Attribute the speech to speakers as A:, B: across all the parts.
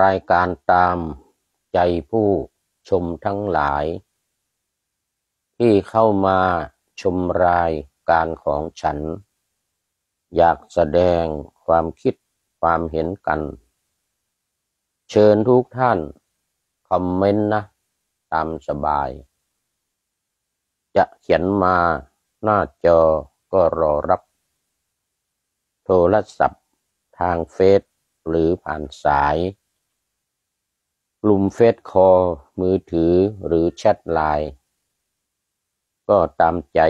A: รายการตามใจผู้ชมทั้งหลาย ที่เข้ามาชมรายการของฉัน อยากแสดงความคิดความเห็นกัน เชิญทุกท่าน คอมเมนต์นะ ตามสบาย จะเขียนมาหน้าจอก็รอรับ โทรศัพท์ทางเฟซหรือผ่านสาย กลุ่มเฟซคอมือถือหรือแชทไลน์ก็ตามใจ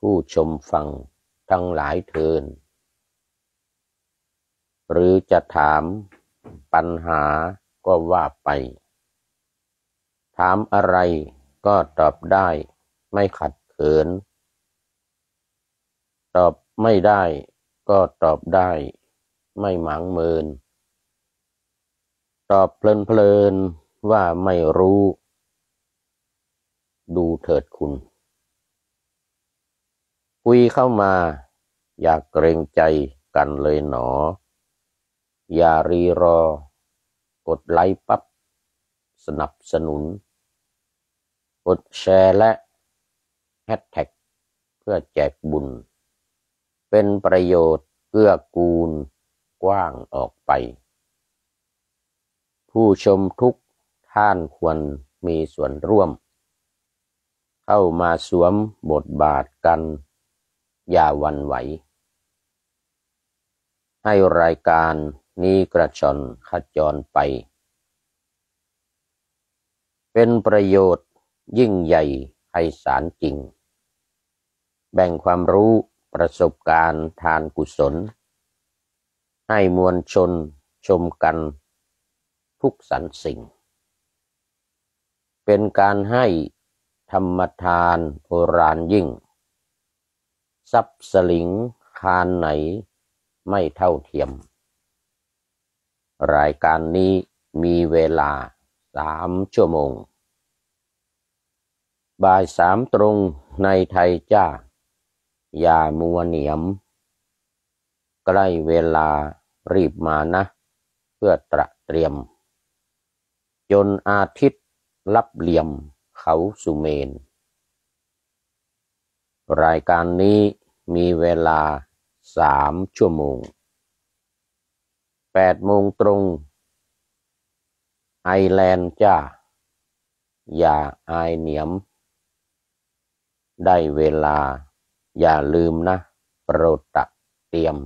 A: ผู้ชมฟังทั้งหลายเทิน หรือจะถามปัญหาก็ว่าไป ถามอะไรก็ตอบได้ไม่ขัดเขิน ตอบไม่ได้ก็ตอบได้ไม่หมางเมิน ตอบเพลินๆว่าไม่รู้ ดูเถิดคุณ คุยเข้ามา อยากเกรงใจกันเลยหนอ อย่ารีรอ กดไลค์ปับ๊บ สนับสนุน กดแชร์และแฮชแท็กเพื่อแจกบุญ เป็นประโยชน์เกื้อกูลกว้างออกไป ผู้ชมทุกท่านควรมีส่วนร่วม เข้ามาสวมบทบาทกัน อย่าวันไหว ให้รายการนี้กระชอนขจรไป เป็นประโยชน์ยิ่งใหญ่ไพศาลจริง แบ่งความรู้ประสบการณ์ทานกุศล ให้มวลชนชมกัน ทุกสรรสิ่ง เป็นการให้ธรรมทานโบราณยิ่ง ทรัพย์สลิงคานไหนไม่เท่าเทียม รายการนี้มีเวลาสามชั่วโมง บ่ายสามตรงในไทยจ้า อย่ามัวเหนียม ใกล้เวลารีบมานะ เพื่อตระเตรียม จนอาทิตย์รับเหลี่ยมเขาสุเมน รายการนี้มีเวลาสามชั่วโมงแปดโมงตรง ไอแลนด์จ้า อย่าอายเหนียม ได้เวลาอย่าลืมนะ โปรดตะเตรียม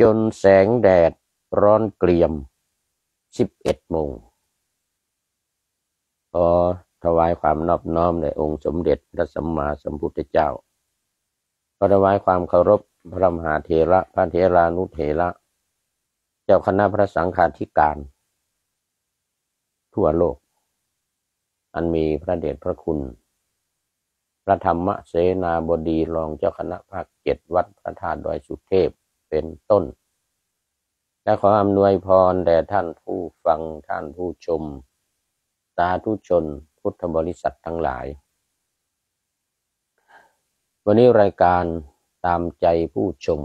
A: จนแสงแดดร้อนเกลียม สิบเอ็ดโมงขอถวายความนอบน้อมในองค์สมเด็จพระสัมมาสัมพุทธเจ้าขอถวายความเคารพพระมหาเถระพระเถรานุเถระ เจ้าคณะพระสังฆาธิการ ทั่วโลก อันมีพระเดชพระคุณ พระธรรมเสนาบดีรองเจ้าคณะภาคเจ็ดวัดพระธาตุดอยสุเทพเป็นต้น และขออำนวยพรแด่ท่านผู้ฟังท่านผู้ชม สาธุชน พุทธบริษัททั้งหลาย วันนี้รายการตามใจผู้ชม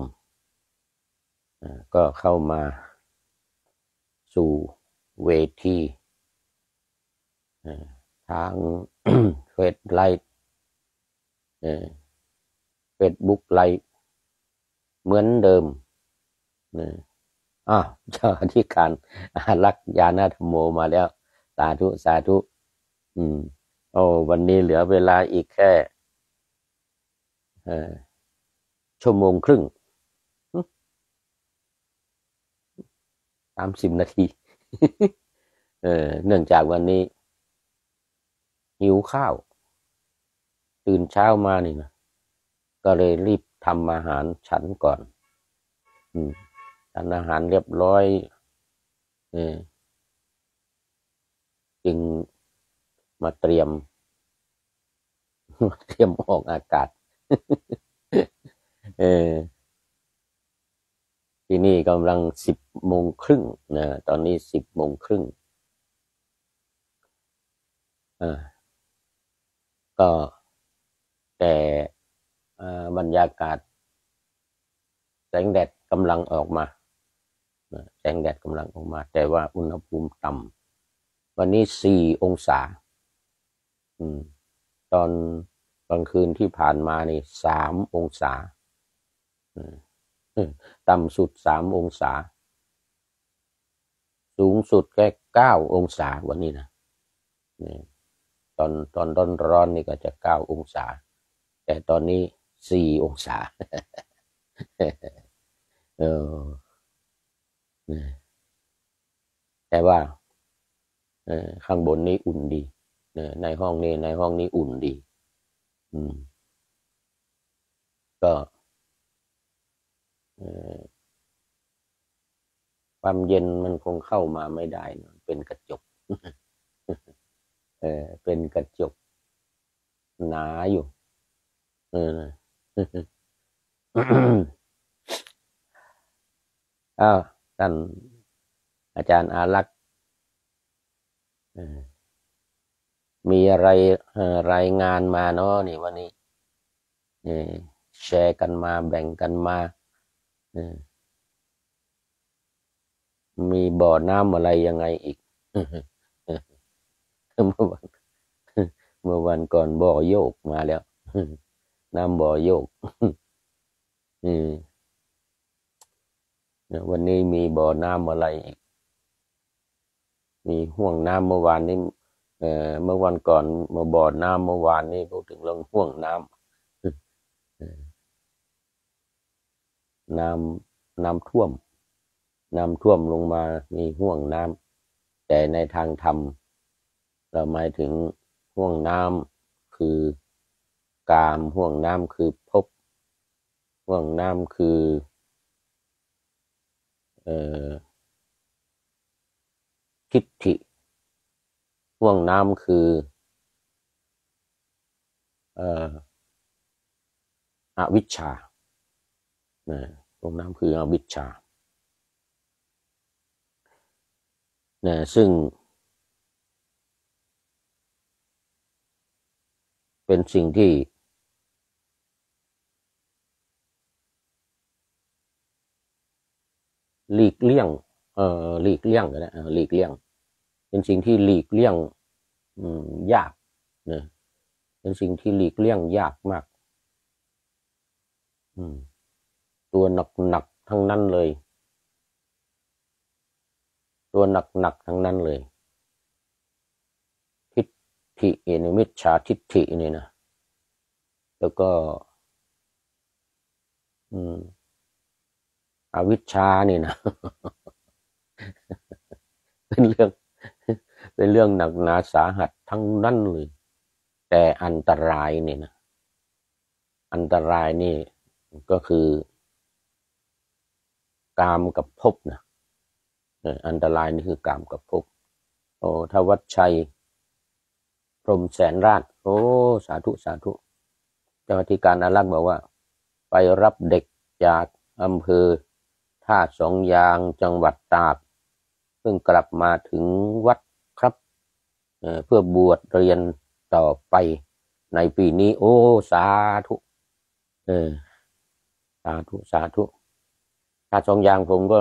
A: ก็เข้ามาสู่เวทีทาง Face Live Facebook Liveเหมือนเดิม อ่าเจ้าอธิการรักยานาธรรมโมมาแล้ว สาธุสาธุ อืม โอ้วันนี้เหลือเวลาอีกแค่ชั่วโมงครึ่งสามสิบนาที เออ เนื่องจากวันนี้ หิวข้าว ตื่นเช้ามานี่นะ ก็เลยรีบทำอาหารฉันก่อน อืม ทานอาหารเรียบร้อยเออจึงมาเตรียม เตรียมออกอากาศ เออที่นี่กำลังสิบโมงครึ่งนะตอนนี้สิบโมงครึ่งอ่าก็แต่บรรยากาศแสงแดดกำลังออกมา แสงแดดกำลังออกมา แต่ว่าอุณหภูมิต่ำวันนี้สี่องศา อืม ตอนกลางคืนที่ผ่านมานี่สามองศาต่ำสุดสามองศา สูงสุดแค่เก้าองศาวันนี้นะตอนตอนร้อนร้อนนี่ก็จะเก้าองศา แต่ตอนนี้สี่องศา เออ แต่ว่าข้างบนนี้อุ่นดีในห้องนี้ในห้องนี้อุ่นดี อืม ก็ความเย็นมันคงเข้ามาไม่ได้เป็นกระจก เออเป็นกระจก หนาอยู่ เอออ้าว ท่านอาจารย์อารักษ์มีอะไรรายงานมาเนาะนี่วันนี้แชร์กันมาแบ่งกันมา มีบ่อน้ำอะไรยังไงอีก เมื่อวันเมื่อวันก่อนบ่อโยกมาแล้ว น้ำบ่อโยก วันนี้มีบ่อน้ำอะไรอีก มีห่วงน้ำเมื่อวานนี้เเมื่อวันก่อนมาบ่อน้ำเมื่อวานนี้พูดถึงเรื่องห่วงน้ำน้ำน้ำท่วม น้ำท่วมลงมามีห่วงน้ำแต่ในทางธรรม เราหมายถึงห่วงน้ำคือกามห่วงน้ำคือพบห่วงน้ำคือ ทิฏฐิห่วงน้ำคือเออวิชชานะตรงน้ำคืออวิชชานะซึ่ง เป็นสิ่งที่ หลีกเลี่ยง เอ่อหลีกเลี่ยงกันนะหลีกเลี่ยง เป็นสิ่งที่หลีกเลี่ยงอืมยากนะเป็นสิ่งที่หลีกเลี่ยงยากมาก อืม ตัวหนักๆทั้งนั้นเลย ตัวหนักๆทั้งนั้นเลย ทิฏฐิเนมิจฉาทิฏฐินี่นะแล้วก็ อืม อวิชชานี่นะ เป็นเรื่อง เป็นเรื่องหนักหนาสาหัสทั้งนั้นเลย แต่อันตรายนี่นะ อันตรายนี่ก็คือกามกับภพนะอันตรายนี่คือกามกับภพโอ้ทวัชชัย พรมแสนราช โอ้ สาธุ สาธุ เจ้าหน้าที่การอารักษ์บอกว่า ไปรับเด็กจากอำเภอ ท่าสองยางจังหวัดตากเพิ่งกลับมาถึงวัดครับเพื่อบวชเรียนต่อไปในปีนี้ โอ้สาธุเออสาธุสาธุถ้าสองยางผมก็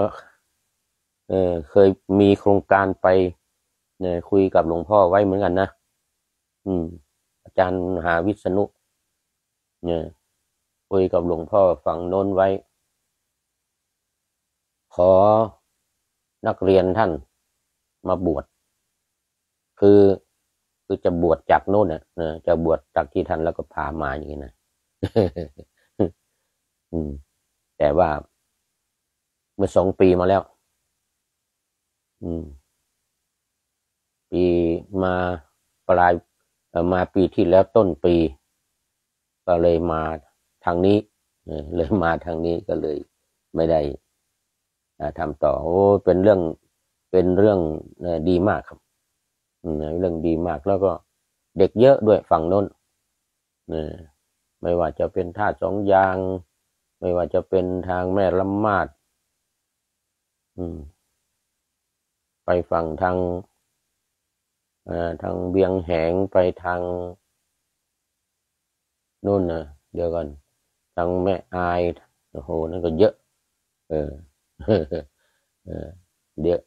A: เออเคยมีโครงการไปเนี่ยคุยกับหลวงพ่อไว้เหมือนกันนะอืม อาจารย์มหาวิษณุเนี่ยคุยกับหลวงพ่อฝั่งโน้นไว้ ขอนักเรียนท่านมาบวช คือคือจะบวชจากโน้นเนี่ยจะบวชจากที่ท่านแล้วก็พามาอย่างนี้นะแต่ว่าเมื่อสองปีมาแล้ว อืม ปีมาปลายมาปีที่แล้วต้นปี ก็เลยมาทางนี้เลยมาทางนี้ก็เลยไม่ได้ ทำต่อโอ้เป็นเรื่องเป็นเรื่องดีมากครับเรื่องดีมากแล้วก็เด็กเยอะด้วยฝั่งโน้นไม่ว่าจะเป็นท่าสองยาง ไม่ว่าจะเป็นทางแม่ลำมาดไปฝั่งทางทางเบียงแหงไปทางนู่นนะเดี๋ยวก่อนทางแม่อายโอ้โหนั่นก็เยอะ เออ เดี๋ยว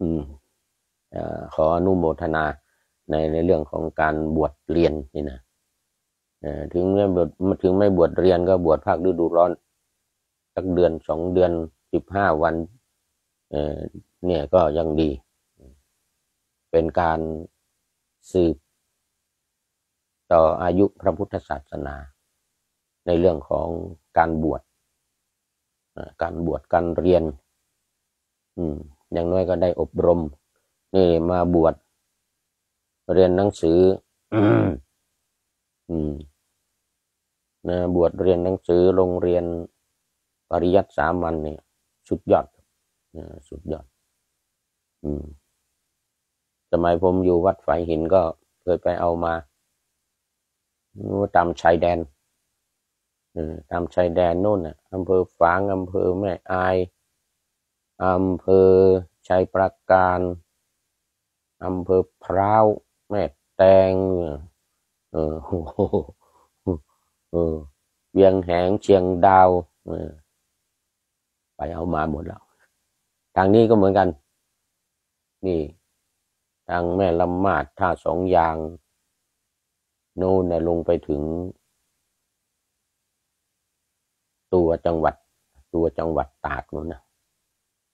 A: อืมขออนุโมทนาในในเรื่องของการบวชเรียนนี่นะถึงไม่บวชถึงไม่บวชเรียนก็บวชภาคฤดูร้อนสักเดือนสองเดือนสิบห้าวันเนี่ยก็ยังดี เป็นการสืบ ต่ออายุพระพุทธศาสนา ในเรื่องของการบวช การบวชการเรียน อืม อย่างน้อยก็ได้อบรม นี่มาบวชเรียนหนังสือ อืมนะบวชเรียนหนังสือโรงเรียนปริยัติสามัญเนี่ย สุดยอดนะสุดยอด อืมสมัยผมอยู่วัดฝายหินก็เคยไปเอามาตามชายแดน ตามชายแดนโน่นน่ะอำเภอฝางอำเภอแม่อายอำเภอชัยประการอำเภอพร้าวแม่แตงเออเออเวียงแหงเชียงดาวไปเอามาหมดแล้ว ทางนี้ก็เหมือนกัน นี่ ทางแม่ลำมาดท่าสองยาง โน่นลงไปถึง ตัวจังหวัด ตัวจังหวัดตากนู่นนะ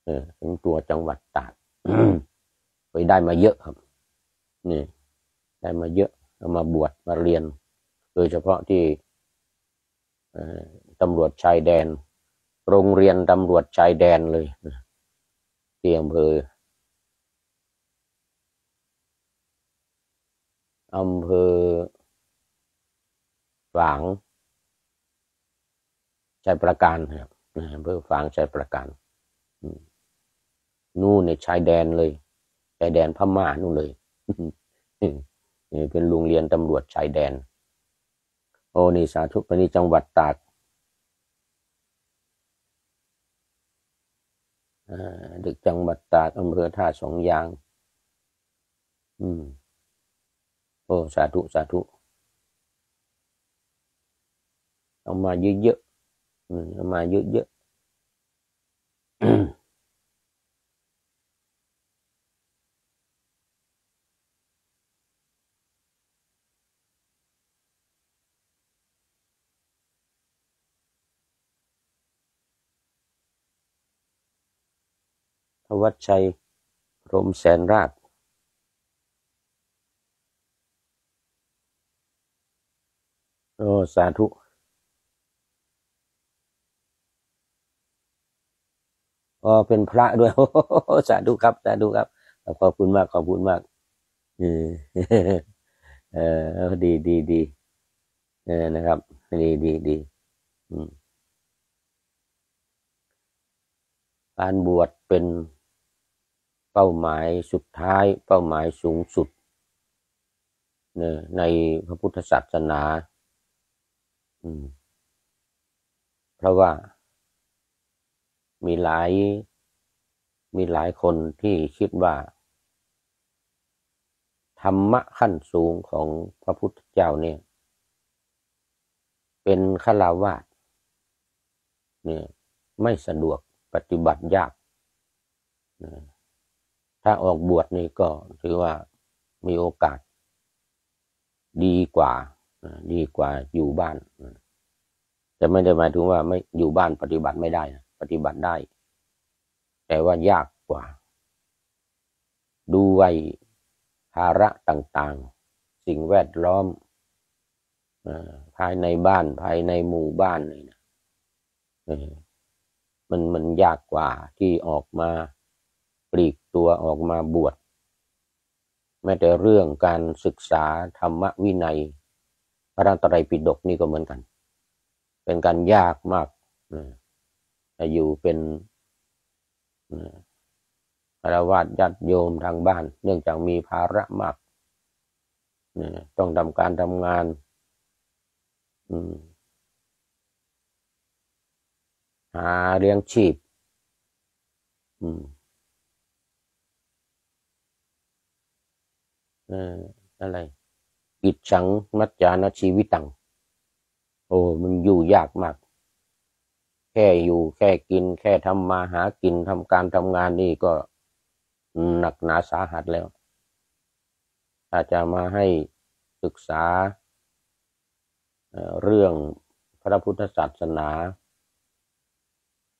A: เออถึงตัวจังหวัดตากไปได้มาเยอะครับนี่ได้มาเยอะเอามาบวชมาเรียน โดยเฉพาะที่ตำรวจชายแดน โรงเรียนตำรวจชายแดนเลยที่อำเภออำเภอฝาง ชายประการครับอำเภอฝางชายประการนู่นในชายแดนเลยชายแดนพม่านู่นเลยนี่เป็นโรงเรียนตำรวจชายแดน โอ้นี่สาธุปนีจังหวัดตากดึกจังหวัดตากอำเภอท่าสองยาง อืม โอ้ สาธุ สาธุ เอามาเยอะๆ เอามาเยอะๆทวัชชัยรมแสนราช โอ้ สาธุ อ๋อเป็นพระด้วยสาธุครับสาธุครับ ขอบคุณมากขอบคุณมากเออเออดีดีดีเออนะครับ ดีดีดีการบวชเป็นเป้าหมายสุดท้าย เป้าหมายสูงสุดในพระพุทธศาสนา เพราะว่า มีหลาย มีหลายคนที่คิดว่า ธรรมะขั้นสูงของพระพุทธเจ้าเนี่ย เป็นฆราวาสเนี่ยไม่สะดวกปฏิบัติยาก ถ้าออกบวชนี่ก็ถือว่ามีโอกาส ดีกว่า ดีกว่าอยู่บ้าน จะไม่ได้หมายถึงว่าไม่อยู่บ้านปฏิบัติไม่ได้นะ ปฏิบัติได้ แต่ว่ายากกว่า ดูไว้ภาระต่างๆ สิ่งแวดล้อมภายในบ้านภายในหมู่บ้านเลยนะมันมันยากกว่าที่ออกมาปลีกตัวออกมาบวชแม้แต่เรื่องการศึกษาธรรมวินัย พระตรัยปิฎกนี่ก็เหมือนกัน เป็นการยากมาก อยู่เป็นอารวาสญาติโยมทางบ้าน เนื่องจากมีภาระมากต้องทำการทำงานหาเลี้ยงชีพอะไรกิจฉังมัจจานชีวิตตัง โอ้ มันอยู่ยากมาก ค่อยู่แค่กิน แค่ทำมาหากินทำการทำงานนี่ก็หนักหนาสาหัสแล้วถ้าจะมาให้ศึกษาเรื่องพระพุทธศาสนา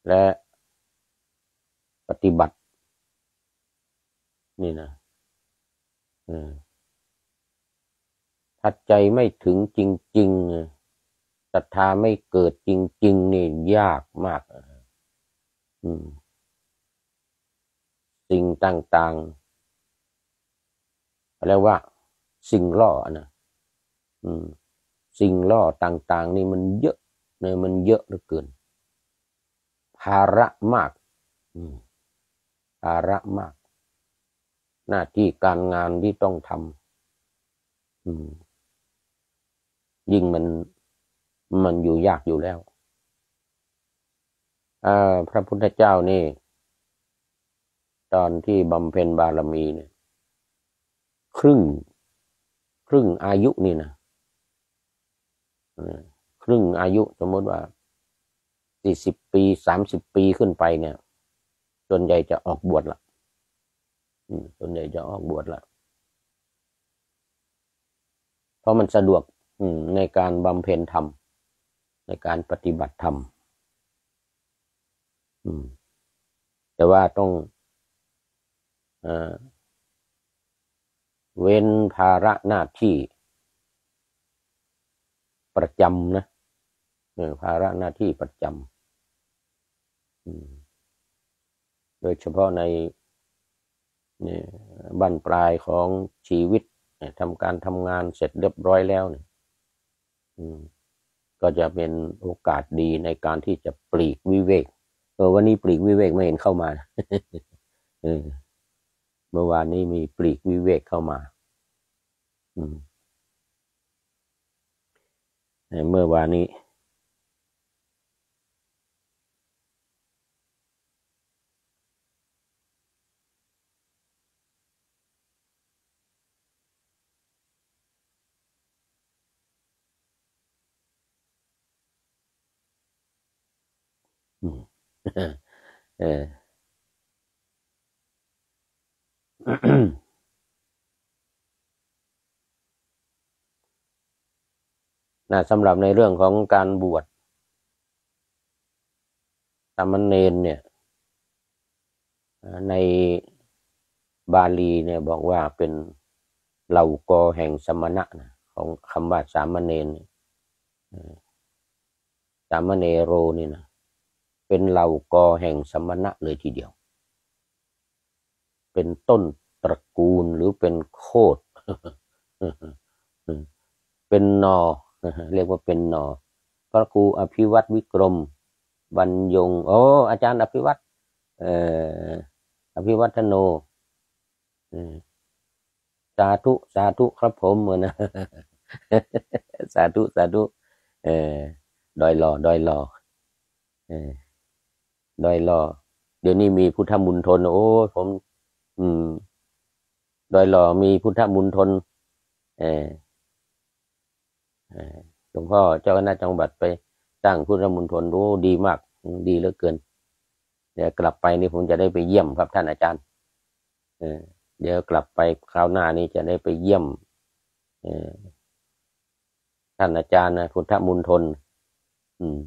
A: และปฏิบัติ นี่นะถ้าใจไม่ถึงจริง ๆ ศรัทธาไม่เกิดจริง ๆ นี่ยากมากสิ่งต่างๆเรียกว่า สิ่งล่อนะสิ่งล่อต่าง ๆ นี่มันเยอะเนยมันเยอะเหลือเกิน ภาระมากภาระมาก หน้าที่การงานที่ต้องทำยิ่งมัน มันอยู่ยากอยู่แล้วพระพุทธเจ้านี่ ตอนที่บำเพ็ญบารมีเนี่ยครึ่ง ครึ่งอายุนี่นะครึ่งอายุสมมติว่าสี่สิบปีสามสิบปีขึ้นไปเนี่ยส่วนใหญ่จะออกบวชละส่วนใหญ่จะออกบวชละเพราะมันสะดวกในการบำเพ็ญธรรม ในการปฏิบัติธรรมแต่ว่าต้องเว้นภาระหน้าที่ประจำนะภาระหน้าที่ประจำโดยเฉพาะในบั้นปลายของชีวิตทำการทำงานเสร็จเรียบร้อยแล้วเนี่ย ก็จะเป็นโอกาสดีในการที่จะปลีกวิเวกเออวันนี้ปลีกวิเวกไม่เห็นเข้ามาเมื่อวานนี้มีปลีกวิเวกเข้ามา อืมเมื่อวานนี้ เออนะสำหรับในเรื่องของการบวชสามเณรเนี่ย ในบาลีเนี่ยบอกว่าเป็นเหล่ากอแห่งสมณะนะของคำว่าสามเณรสามเณโรนี่นะ เป็นเหล่ากอแห่งสมณะเลยทีเดียว เป็นต้นตระกูลหรือเป็นโคดเป็นนอ เรียกว่าเป็นนอ พระครูอภิวัตวิกรม บรรยง โอ้ อาจารย์อภิวัตเอ่ออภิวัตโนสาธุ สาธุครับผมเหมือนนะ สาธุ สาธุ เออดอยหล่อดอยหล่อเออ ดอยหล่อเดี๋ยวนี้มีพุทธมุนทน โอ้ผม อืมดอยหล่อมีพุทธมุนทน เออหลวงพ่อเจ้าคณะจังหวัดไปตั้งพุทธมณฑลรู้ดีมาก ดีเหลือเกินเดี๋ยวกลับไปนี่ผมจะได้ไปเยี่ยมครับท่านอาจารย์เดี๋ยวกลับไปคราวหน้านี้จะได้ไปเยี่ยมท่านอาจารย์นะพุทธมณฑลอืม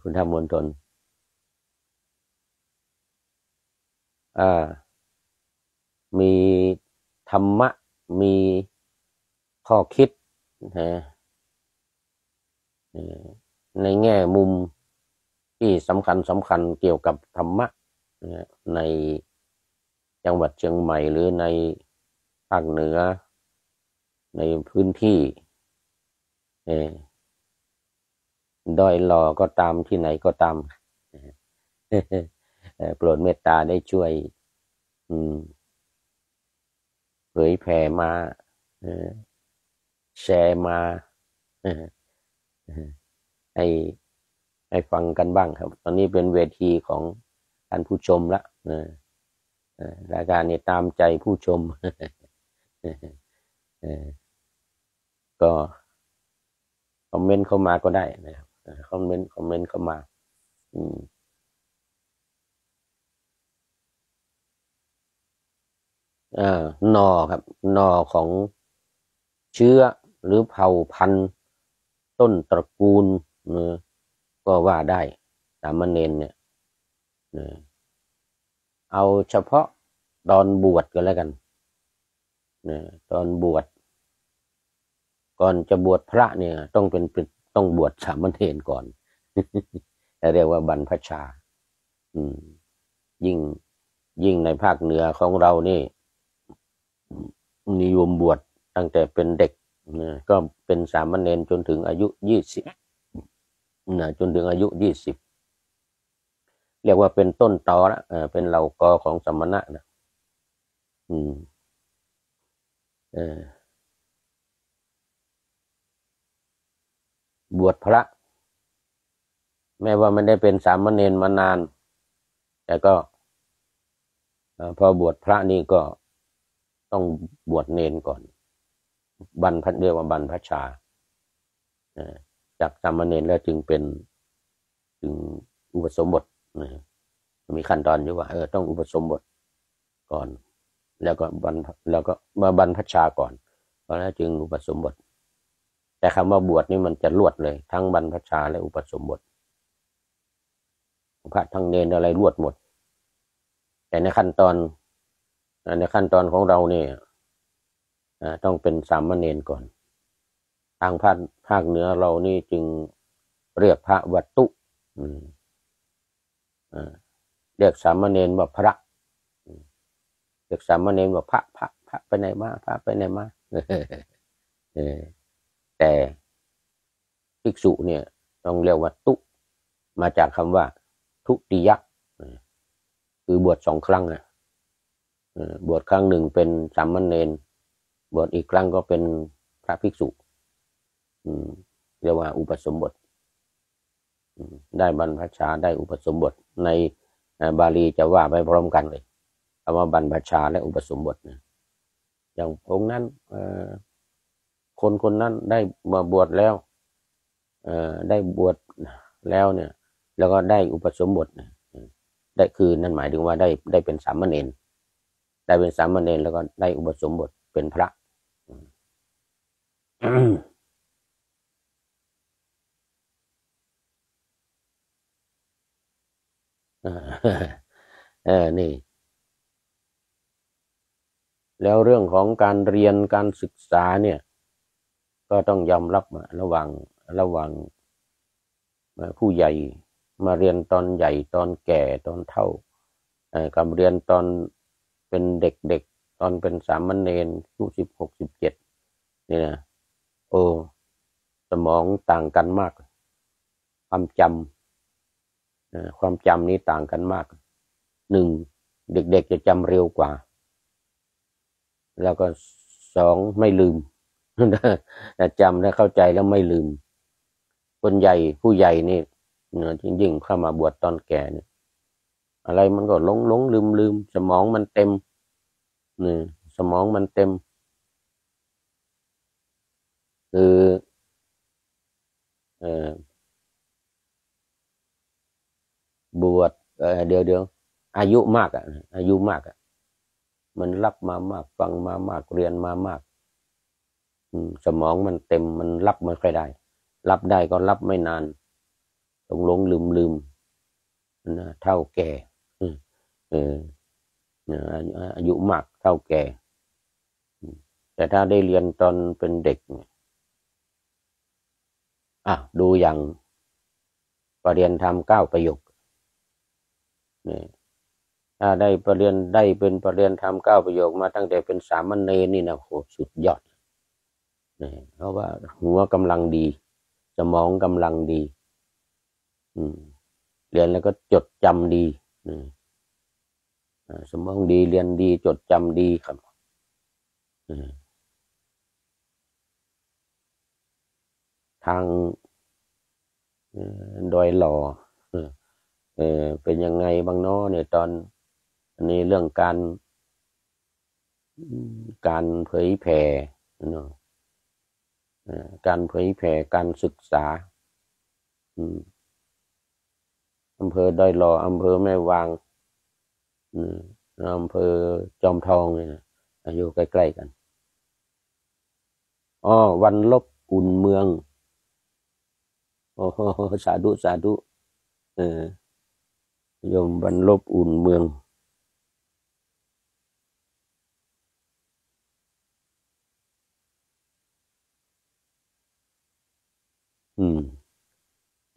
A: พุทธมณฑลอ่า มีธรรมะ มีข้อคิดนะในแง่มุมที่สำคัญสำคัญเกี่ยวกับธรรมะในจังหวัดเชียงใหม่หรือในภาคเหนือ ในพื้นที่ดอยหลอก็ตามที่ไหนก็ตาม โปรดเมตตาได้ช่วยเผยแผ่มาแชร์มาให้ให้ฟังกันบ้างครับ ตอนนี้เป็นเวทีของท่านผู้ชมละรายการนี้ตามใจผู้ชมก็คอมเมนต์เข้ามาก็ได้นะครับคอมเมนต์คอมเมนต์เข้ามา อืม อ่านอครับนอของเชื้อหรือเผ่าพันธุ์ ต้นตระกูลนะก็ว่าได้สามเณรเนี่ยนะเอาเฉพาะตอนบวชก็แล้วกันนะตอนบวชก่อนจะบวชพระเนี่ย ต้องเป็นต้องบวชสามเณรก่อนเรียกว่าบรรพชา อืม ยิ่งยิ่งในภาคเหนือของเรานี่ นิยมบวชตั้งแต่เป็นเด็กนะก็เป็นสามเณรจนถึงอายุยี่สิบนะจนถึงอายุยี่สิบเรียกว่าเป็นต้นตอละเป็นเหล่ากอของสมณะนะอืมเออบวชพระ แม้ว่าไม่ได้เป็นสามเณรมานาน แต่ก็พอบวชพระนี่ก็ ต้องบวชเนนก่อน บรรพเรียกว่าบรรพชาจากสามเณรแล้วจึงเป็นถึงอุปสมบทมีขั้นตอนอยู่ว่าเออต้องอุปสมบทก่อน แล้วก็บรรแล้วก็มาบรรพชาก่อน เพราะนั้นจึงอุปสมบท แต่คำว่าบวชนี่มันจะลวดเลย ทั้งบรรพชาและอุปสมบทพระทั้งเนรอะไรลวดหมด แต่ในขั้นตอน ในขั้นตอนของเราเนี่ยต้องเป็นสามเณรก่อน ทางภาคภาคเหนือเรานี่จึงเรียกพระวัตตุเรียกสามเณรว่าพระเรียกสามเณรว่าพระพระพระไปไหนมาพระไปไหนมาแต่ภิกษุเนี่ยต้องเรียกว่าตุ มาจากคำว่า ทุติยคือบวชสองครั้งอะ บวชครั้งหนึ่งเป็นสามเณรบวชอีกครั้งก็เป็นพระภิกษุเรียกว่าอุปสมบทได้บรรพชาได้อุปสมบทในบาลีจะว่าไปพร้อมกันเลยคำว่าบรรพชาและอุปสมบทนะอย่างองค์นั้นคนคนนั้นได้มาบวชแล้วได้บวชแล้วเนี่ย แล้วก็ได้อุปสมบทได้คือนั่นหมายถึงว่าได้ได้เป็นสามเณร ได้เป็นสามเณรแล้วก็ได้อุปสมบทเป็นพระเออนี่ แล้วเรื่องของการเรียนการศึกษาเนี่ย ก็ต้องยอมรับมาระหว่างระหว่างผู้ใหญ่มาเรียนตอนใหญ่ตอนแก่ตอนเท่ากับเรียนตอน เป็นเด็กๆ ตอนเป็นสามเณรอายุสิบหกสิบเจ็ดนี่นะโอ้สมองต่างกันมาก ความจำความจำนี้ต่างกันมากหนึ่งเด็กๆจะจำเร็วกว่า แล้วก็สองไม่ลืมจำและเข้าใจแล้วไม่ลืม คนใหญ่ผู้ใหญ่นี่ยิ่งเข้ามาบวชตอนแก่เนี่ย อะไรมันก็หลงหลงลืมลืมสมองมันเต็มนี่สมองมันเต็ม คือเออบวชเเดี๋ยวเดี๋ยวอายุมากอะ อายุมากอะ มันรับมามากฟังมามากเรียนมามากสมองมันเต็มมันรับไม่ค่อยได้ รับได้ก็รับไม่นานหลงหลงลืมลืมนะเท่าแก่ เอออายุมากเท่าแก่ แต่ถ้าได้เรียนตอนเป็นเด็กอะดูอย่างปรริญญาธรรมเก้าประโยคนี่ถ้าได้ประเริญญาได้เป็นปรริญญาธรรมเก้าประโยคมาตั้งแต่เป็นสามเณรนี่นะโหสุดยอดนี่เพราะว่าหัวกำลังดี สมองกำลังดี อืมเรียนแล้วก็จดจำดีนี่ สมองดีเรียนดีจดจำดีครับทางดอยหล่อเออเป็นยังไงบางน้อเนี่ยตอนนี้เรื่องการการเผยแผ่เนาะการเผยแผ่การศึกษาอำเภอดอยหล่ออำเภอแม่วาง อำเภอจอมทองเนี่ยอยู่ใกล้ๆกันอ๋อวันลบอุ่นเมือง โอ้โหสาธุสาธุเออยมวันลบอุ่นเมืองอืม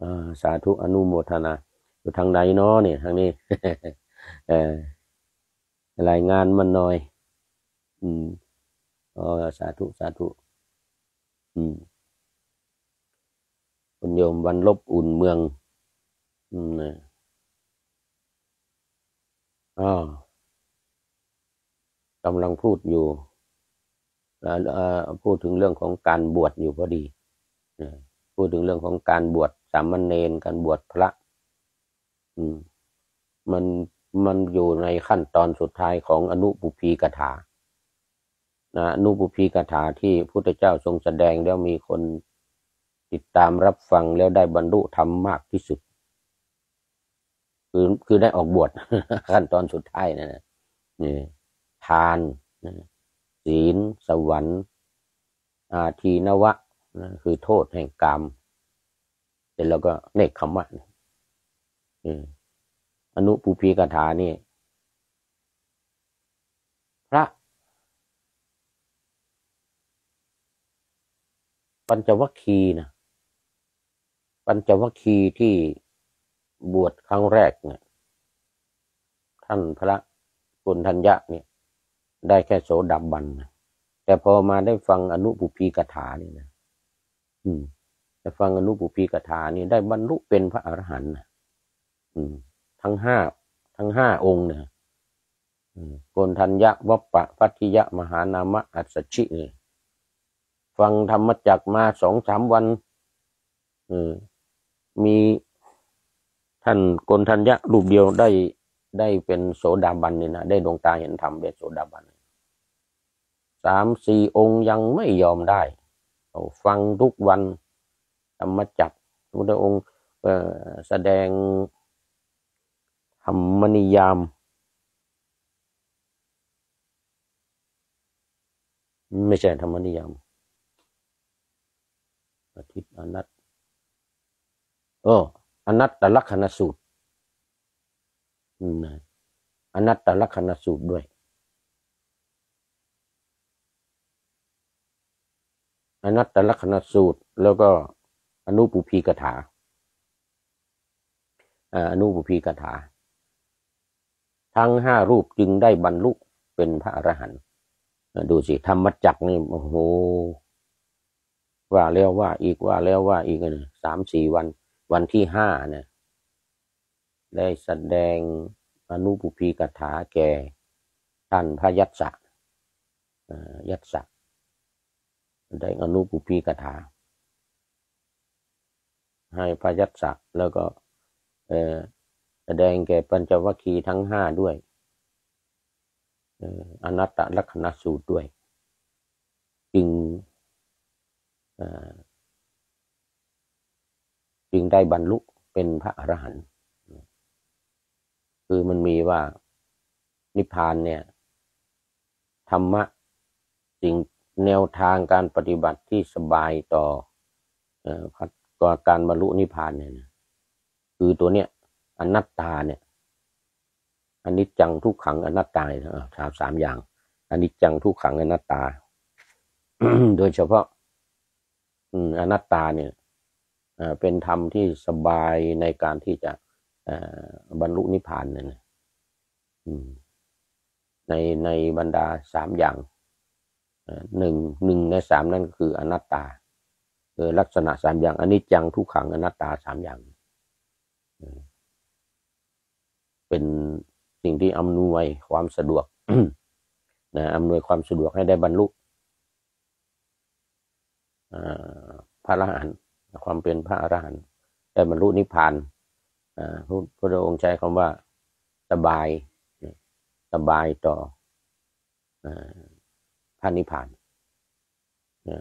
A: อ่าสาธุอนุโมทนา อยู่ทางไหนเนาะเนี่ยทางนี้ รายงานมันหน่อย อืมอ๋อสาธุ สาธุ อืมคุณโยมวันลบอุ่นเมือง อืมนะอ๋อกำลังพูดอยู่พูดถึงเรื่องของการบวชอยู่พอดี พูดถึงเรื่องของการบวชสามเณรการบวชพระ อืม มัน มันอยู่ในขั้นตอนสุดท้ายของอนุปุพีกถานะอนุปุพีกถาที่พุทธเจ้าทรงแสดงแล้วมีคนติดตามรับฟังแล้วได้บรรลุธรรมมากที่สุด คือคือได้ออกบวชขั้นตอนสุดท้ายนะนี่ทานศีลสวรรค์อาทีนวะนะคือโทษแห่งกรรมเสร็จแล้วก็เนกขมะอ อนุปูพีกถานี่ พระ ปัญจวัคคีนะ ปัญจวัคคีที่บวชครั้งแรกเนี่ย ท่านพระกุณทัญญะเนี่ย ได้แค่โสดับบันนะแต่พอมาได้ฟังอนุปุพีกถานี่นะ อืม แต่ฟังอนุปุพีกถานี่ได้บรรลุเป็นพระอรหันต์นะ อืม ทั้งห้าทั้งห้าองค์เนี่ยโกนทัญญะวัปปะพัทิยะมหานามะอัศชิเนี่ยฟังธรรมจักมาสองสามวันมีท่านโกนทัญญะรูปเดียวได้ได้เป็นโสดาบันนี่นะได้ดวงตาเห็นธรรมเป็นโสดาบันสามสี่องค์ยังไม่ยอมได้ฟังทุกวันธรรมจักพระองค์แสดง ธรรมนิยาม ไม่ใช่ธรรมนิยามอาทิตย์อนัตเอออนัตตลักษณสูตรอนัตตลักษณสูตรด้วย อนัตตลักษณสูตร แล้วก็อนุปุพีกถาอนุปุพีกถา ทั้งห้ารูปจึงได้บรรลุเป็นพระอรหันต์ดูสิธรรมจักนี่โอ้โหว่าแล้วว่าอีกว่าแล้วว่าอีกนะสามสี่วัน วันที่ห้าเนี่ยได้แสดงอนุปุพีกถาแก่ท่านพระยัตสะยัตสะได้อนุปุพีกถา ให้พระยัตสะแล้วก็ แสดงแก่ปัญจวัคคีย์ทั้งห้าด้วยอนัตตลักษณสูตรด้วย จึงจึงได้บรรลุเป็นพระอรหันต์คือมันมีว่านิพพานเนี่ย ธรรมะสิ่งแนวทางการปฏิบัติที่สบายต่อก่อการบรรลุนิพพานเนี่ยคือตัวเนี้ย อนัตตาเนี่ยอนิจจังทุกขังอนัตตาสามสามอย่างอนิจจังทุกขังอนัตตา โดยเฉพาะอนัตตาเนี่ยเป็นธรรมที่สบายในการที่จะบรรลุนิพพานเนี่ยในในบรรดาสามอย่างหนึ่งหนึ่งในสามนั่นคืออนัตตาเออลักษณะสามอย่างอันนี้จังทุกขังอนัตตาสามอย่าง เป็นสิ่งที่อำนวยความสะดวกนะอำนวยความสะดวกให้ได้บรรลุพระอรหันต์ความเป็นพระอรหันต์ได้บรรลุนิพพานพระพุทธองค์ใช้คำว่าสบายสบายต่อพระนิพพาน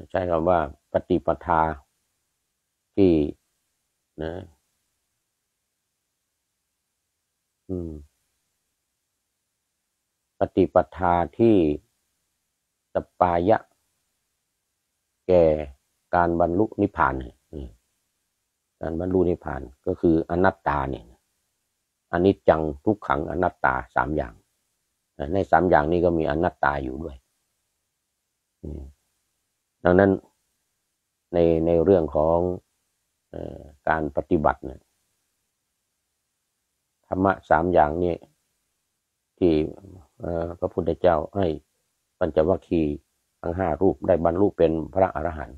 A: ใช้คำว่าปฏิปทาที่นะ อืม ปฏิปทาที่สปายะ แก่การบรรลุนิพพานการบรรลุนิพพานก็คืออนัตตาเนี่ยอนิจจังทุกขังอนัตตาสามอย่าง ในสามอย่างนี้ก็มีอนัตตาอยู่ด้วยดังนั้นในในเรื่องของอการปฏิบัติเนี่ย ธรรมะสามอย่างนี้ ที่พระพุทธเจ้าให้ปัญจวัคคีย์ทั้งห้ารูปได้บรรลุเป็นพระอรหันต์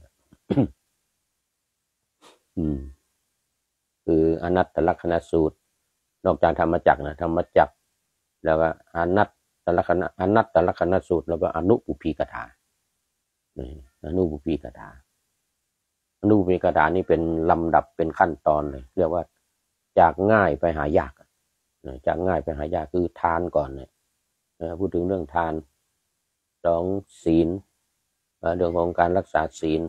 A: คืออนัตตลักษณสูตร นอกจากธรรมจักนะธรรมจักแล้วก็อนัตตลักษณอนัตตลักษณสูตร แล้วก็อนุปุพีกถาอนุปุพีกถาอนุปุพีกถานี่เป็นลำดับเป็นขั้นตอนเลย เรียกว่าจากง่ายไปหายาก จากง่ายไปหายากคือทานก่อนเนี่ยพูดถึงเรื่องทานสองศีลเรื่องของการรักษาศีล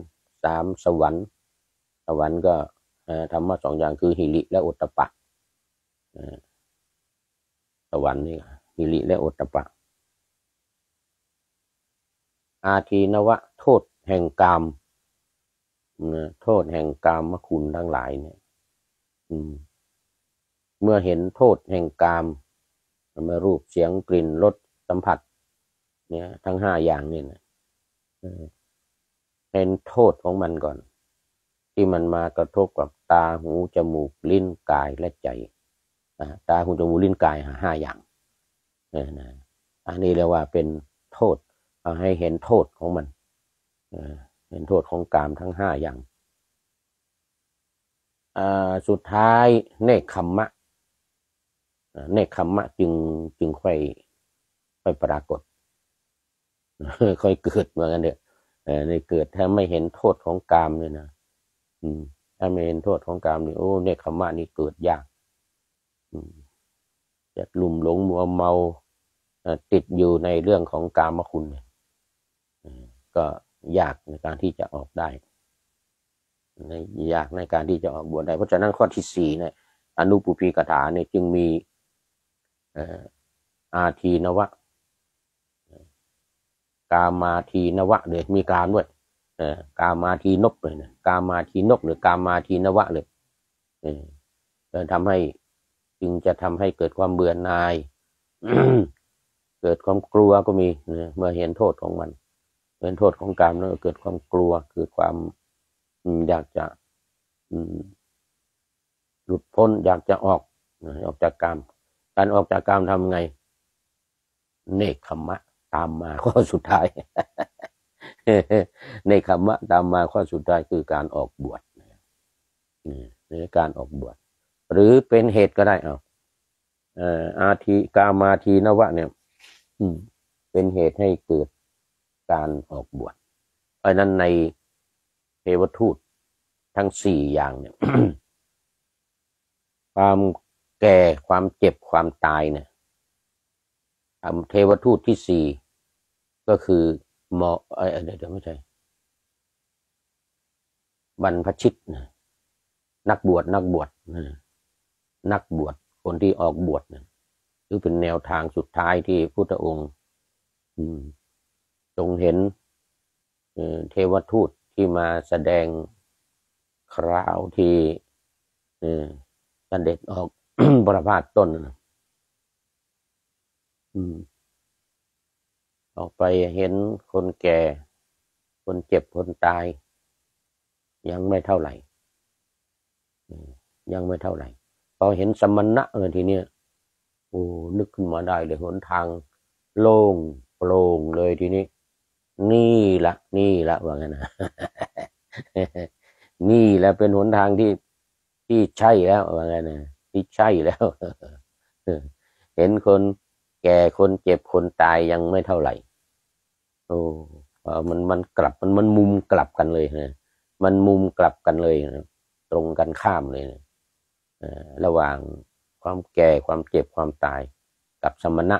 A: สามสวรรค์ สวรรค์ก็ธรรมะสองอย่างคือหิริและอุตปะสวรรค์นี่หิริและอุตปะ อาทีนวะโทษแห่งกรรมโทษแห่งกรรมคุณทั้งหลายเนี่ย เมื่อเห็นโทษแห่งกรรมเมื่อรูปเสียงกลิ่นรสสัมผัส เนี่ย ทั้งห้าอย่างนี่นะเห็นโทษของมันก่อน ที่มันมากระทบกับตาหูจมูกลิ้นกายและใจตาหูจมูกลิ้นกายห้าอย่างนะอันนี้เรียกว่าเป็นโทษเอาให้เห็นโทษของมันเห็นโทษของกามทั้งห้าอย่างสุดท้ายเนคขมมะ เนคขมมะจึงจึงค่อยค่อยปรากฏค่อยเกิดเหมือนกันเด้อในเกิดถ้าไม่เห็นโทษของกามเลยนะอืม ถ้าไม่เห็นโทษของกามนี่โอ้เนคขมะนี่เกิดยากจะหลุ่มหลงมัวเมาติดอยู่ในเรื่องของกามคุณก็ยากในการที่จะออกได้ยากในการที่จะออกบวชได้ เพราะฉะนั้นข้อที่สี่เนี่ยอนุปุพีกถาเนี่ยจึงมี อาทีนวะ กามาทีนวะเลยมีการด้วยกามาทีนบเลยนะกามาทีนบหรือกามาทีนวะเลยเออทำให้จึงจะทำให้เกิดความเบื่อหน่าย เกิดความกลัวก็มีเมื่อเห็นโทษของมันเห็นโทษของกามแล้วเกิดความกลัวเกิดความอยากจะหลุดพ้นอยากจะออกออกจากกาม การออกจากกามทำไง เนคขมะ ตามมาข้อสุดท้ายในคำว่าตามมาข้อสุดท้ายคือการออกบวชนี่การออกบวชหรือเป็นเหตุก็ได้เอาอาทีกามาทีนวะ เนี่ยเป็นเหตุให้เกิดการออกบวชเพราะนั้นในเทวทูตทั้งสี่อย่างเนี่ย ความ แก่ความเจ็บความตายเนี่ยเทวทูตที่สี่ก็คือมอเอเดี๋ยวไม่ใช่บรรพชิตนะนักบวชนักบวชนะนักบวชคนที่ออกบวชนะคือเป็นแนวทางสุดท้ายที่พุทธองค์ทรงเห็นเทวทูตที่มาแสดงคราวที่เสด็จออก บรพาสต้นนะออกไปเห็นคนแก่ คนเจ็บคนตาย ยังไม่เท่าไหร่ยังไม่เท่าไหร่พอเห็นสมณะเออทีเนี้ยโอ้นึกขึ้นมาได้เลยหนทาง โล่งโปร่งเลยทีนี้ นี่ละนี่ละว่างั้นนะนี่แหละเป็นหนทางที่ที่ใช่แล้วว่างั้นนะ ที่ใช่แล้ว เห็นคนแก่คนเจ็บคนตายยังไม่เท่าไหร่ โอ้มันมันกลับมันมันมุมกลับกันเลยนะมันมุมกลับกันเลยนะตรงกันข้ามเลยนะระหว่างความแก่ความเจ็บความตายกับสมณะ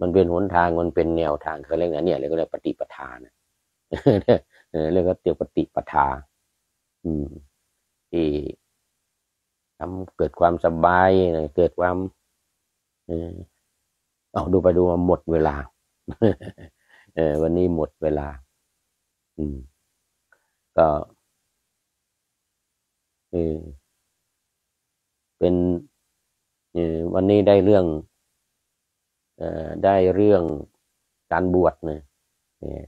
A: มันเป็นหนทางมันเป็นแนวทางเขาเรียกนะเนี่ยเรียกว่าปฏิปทานเรียกว่าเตียวปฏิปทา อืมที่ำเกิดความสบายเกิดความเออเอาดูไปดูมาหมดเวลาเออวันนี้หมดเวลา อืม ก็เออเป็นเออวันนี้ได้เรื่อง เอ่อได้เรื่องการบวชเนี่ย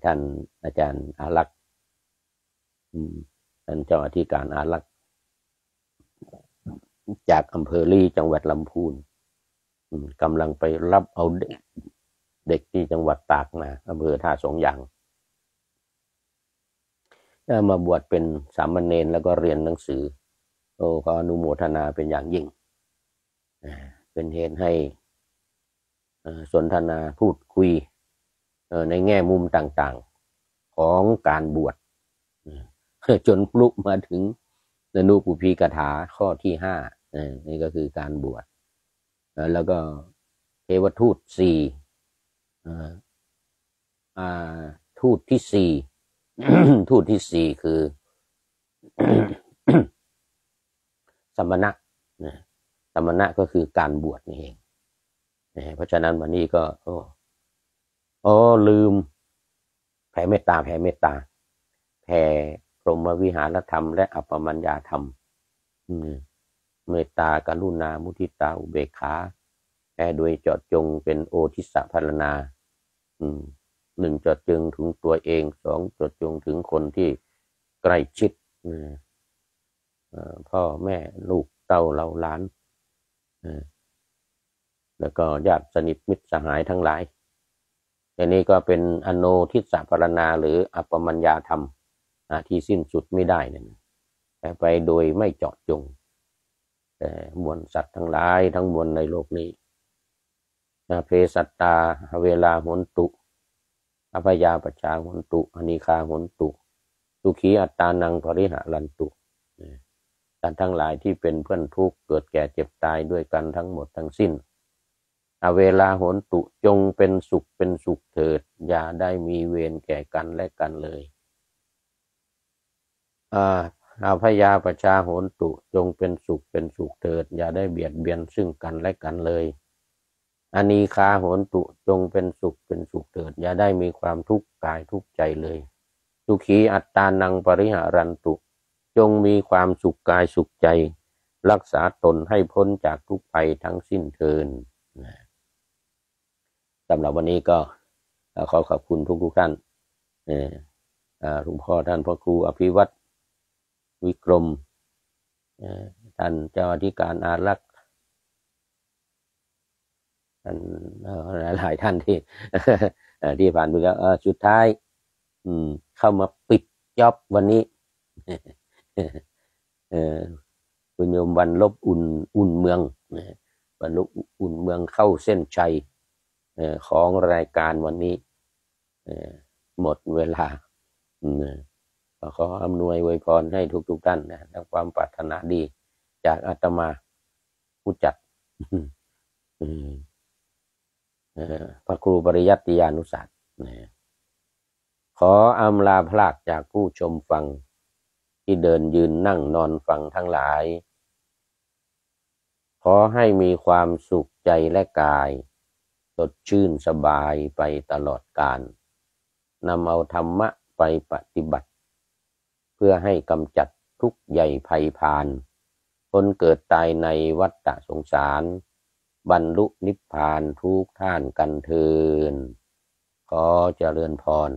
A: ท่านอาจารย์อารักษ์ท่านเจ้าอธิการอารักษ์ จากอำเภอลีจังหวัดลำพูนกำลังไปรับเอาเด็กเด็กที่จังหวัดตากมาอำเภอท่าสองอย่างมาบวชเป็นสามเณรแล้วก็เรียนหนังสือ โอ้ก็อนุโมทนาเป็นอย่างยิ่ง เป็นเหตุให้สนทนาพูดคุยในแง่มุมต่างๆ ของการบวชจนปลุกมาถึง นนุปุพีกถาข้อที่ห้านี่ก็คือการบวชแล้วก็เทวทูตสี่ทูตที่สี่ทูตที่สี่คือสมณะสมณะก็คือการบวชนี่เองเพราะฉะนั้นวันนี้ก็ โอ้โอ้ลืม แผ่เมตตา แผ่เมตตา แผ่ พรหมวิหารธรรม และอัปปมัญญาธรรมเมตตากรุณา มุทิตา อุเบกขาแผ่โดยจอดจงเป็นโอทิสะพารณาหนึ่งจอดจงถึงตัวเองสองจอดจงถึงคนที่ใกล้ชิดพ่อแม่ลูกเต้าเราหลานแล้วก็ญาติสนิทมิตรสหายทั้งหลายอันนี้ก็เป็นอโนทิสพารณาหรืออัปมัญญาธรรม ที่สิ้นสุดไม่ได้นั่นแต่ไปโดยไม่เจาะจง แต่มวลสัตว์ทั้งหลายทั้งมวลในโลกนี้เพสัตตาเวลาหนตุอภยาปชาหนตุอนิคาหนตุสุขีอัตตานังปริหารันตุสัตว์ทั้งหลายที่เป็นเพื่อนทุกข์เกิดแก่เจ็บตายด้วยกันทั้งหมดทั้งสิ้นอเวลาโหนตุจงเป็นสุขเป็นสุขเถิด อย่าได้มีเวรแก่กันและกันเลย อาพยาประชาโหนตุจงเป็นสุขเป็นสุขเถิด อย่าได้เบียดเบียนซึ่งกันและกันเลยอานีคาโหนตุจงเป็นสุขเป็นสุขเถิด อย่าได้มีความทุกข์กายทุกข์ใจเลยสุขีอัตตานังปริหารันตุ จงมีความสุขกายสุขใจ รักษาตนให้พ้นจากทุกภัยทั้งสิ้นเทินสำหรับวันนี้ก็ขอขอบคุณทุกทุกท่านหลวงพ่อท่านพระครูอภิวัต วิกรมท่านเจ้าอธิการอารักษ์ท่านหลายท่านที่ที่ผ่านไปแล้วสุดท้ายเข้ามาปิดจอบวันนี้คุณโยมวันลบอุ่นอุ่นเมืองวันลบอุ่นเมืองเข้าเส้นชัยของรายการวันนี้หมดเวลา ขออำนวยไวยพรให้ทุกๆท่านนะทั้งความปรารถนาดี จากอาตมาผู้จัดพระครูปริยัติยานุสัตร์ขออำลาพลากจากผู้ชมฟัง ที่เดินยืนนั่งนอนฟังทั้งหลาย ขอให้มีความสุขใจและกาย สดชื่นสบายไปตลอดกาลนำเอาธรรมะไปปฏิบัติ เพื่อให้กำจัดทุกใหญ่ภัยพานคนเกิดตายในวัฏฏะสงสาร บรรลุนิพพานทุกท่านกันเทินขอเจริญพร